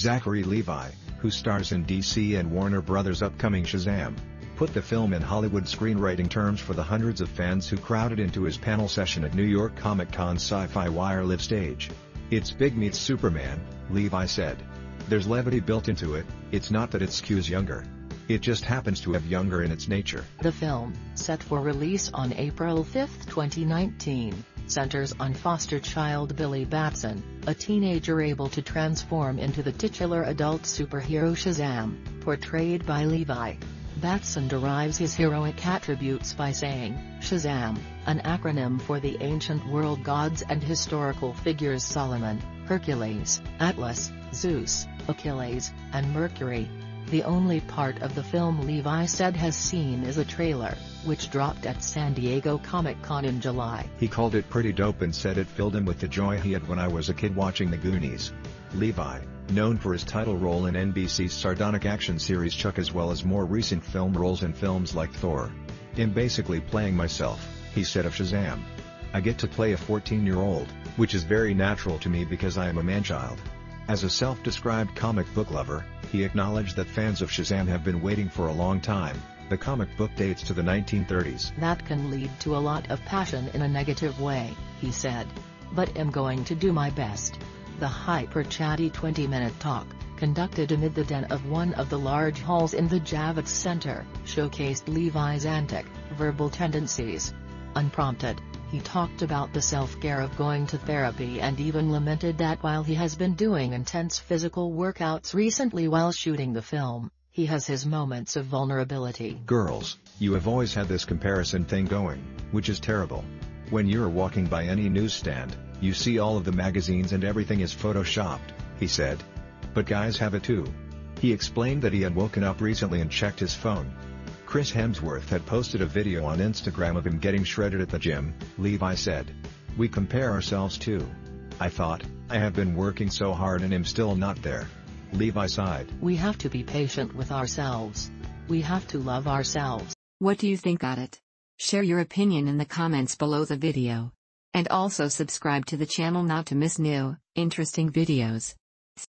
Zachary Levi, who stars in DC and Warner Brothers' upcoming Shazam, put the film in Hollywood screenwriting terms for the hundreds of fans who crowded into his panel session at New York Comic Con SYFY Wire Live stage. It's big meets Superman, Levi said. There's levity built into it, it's not that it skews younger. It just happens to have younger in its nature. The film, set for release on April 5, 2019, centers on foster child Billy Batson, a teenager able to transform into the titular adult superhero Shazam, portrayed by Levi. Batson derives his heroic attributes by saying, Shazam, an acronym for the ancient world gods and historical figures Solomon, Hercules, Atlas, Zeus, Achilles, and Mercury. The only part of the film Levi said has seen is a trailer, which dropped at San Diego Comic-Con in July. He called it pretty dope and said it filled him with the joy he had when I was a kid watching The Goonies. Levi, known for his title role in NBC's sardonic action series Chuck as well as more recent film roles in films like Thor. I'm basically playing myself, he said of Shazam. I get to play a 14-year-old, which is very natural to me because I am a manchild. As a self-described comic book lover, he acknowledged that fans of Shazam have been waiting for a long time. The comic book dates to the 1930s. That can lead to a lot of passion in a negative way, he said. But am going to do my best. The hyper-chatty 20-minute talk, conducted amid the den of one of the large halls in the Javits Center, showcased Levi's antic, verbal tendencies. Unprompted, he talked about the self-care of going to therapy and even lamented that while he has been doing intense physical workouts recently while shooting the film, he has his moments of vulnerability. Girls, you have always had this comparison thing going, which is terrible. When you're walking by any newsstand, you see all of the magazines and everything is photoshopped, he said. But guys have it too. He explained that he had woken up recently and checked his phone. Chris Hemsworth had posted a video on Instagram of him getting shredded at the gym, Levi said. We compare ourselves too. I thought, I have been working so hard and am still not there. Levi sighed. We have to be patient with ourselves. We have to love ourselves. What do you think about it? Share your opinion in the comments below the video. And also subscribe to the channel not to miss new, interesting videos.